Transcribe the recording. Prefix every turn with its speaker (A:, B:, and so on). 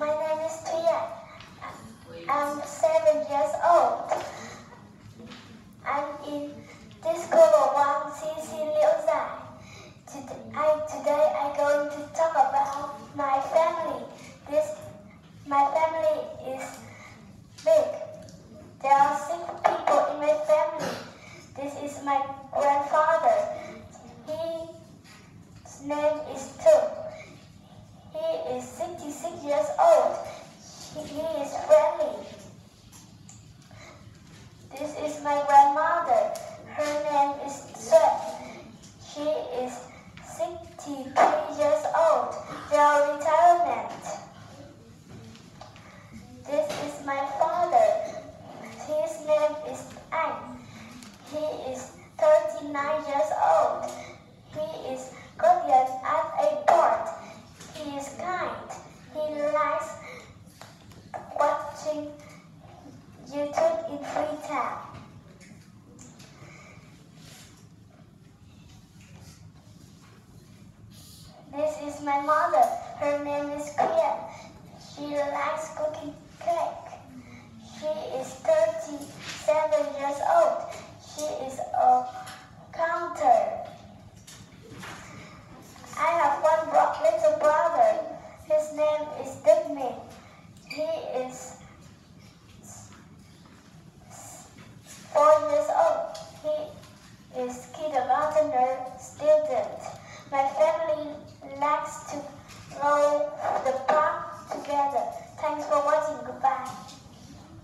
A: My name is Tia. I'm seven years old. I'm in this school one CC Liễu Giai. Today, I, today I'm going to talk about my family. This my family is big. There are six people in my family. This is my grandfather. His name is Tu. He is 66 years old. He is friendly. This is my grandmother. Her name is Sue. She is 63 years old. They are retirement. This is my father. His name is An. He is 39 years old. He is guardian at a port. He is kind. He likes watching YouTube in free time. This is my mother. Her name is Korean. She likes cooking cake. She is 37 years old. She is a honor. My family likes to roll the park together. Thanks for watching. Goodbye.